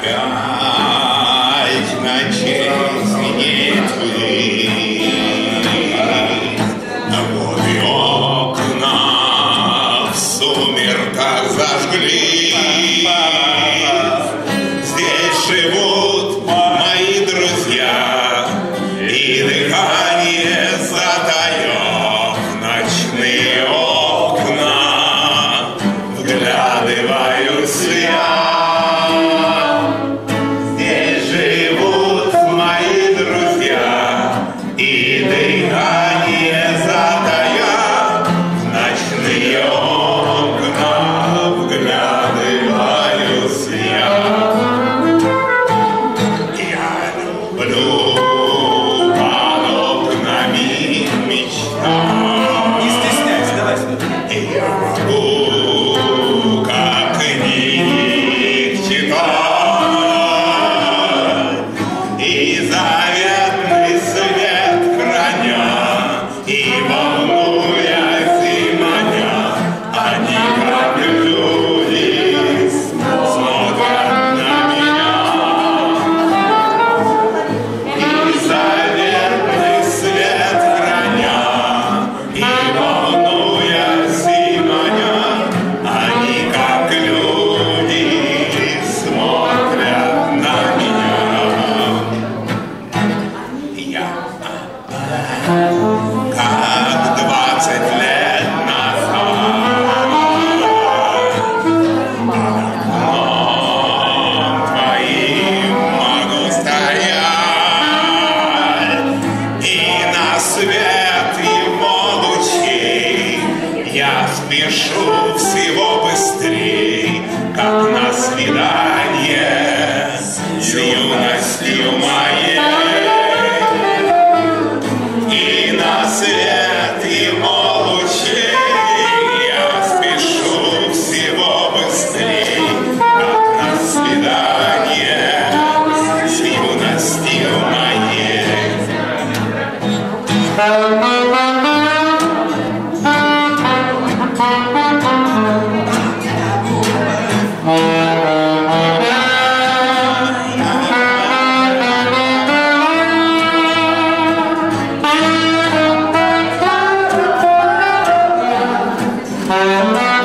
опять начеснет. Не стесняйся, давай сюда. спешу всего быстрей, как на свидание с юностью моей. Música